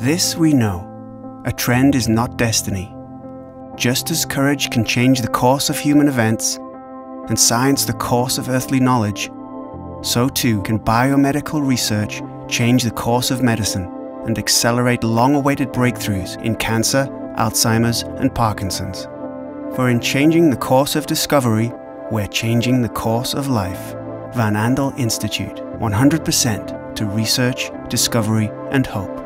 This we know a trend is not destiny. Just as courage can change the course of human events, and science the course of earthly knowledge, so too can biomedical research change the course of medicine and accelerate long awaited breakthroughs in cancer, Alzheimer's, and Parkinson's. For in changing the course of discovery, we're changing the course of life. Van Andel Institute 100% to research, discovery, and hope.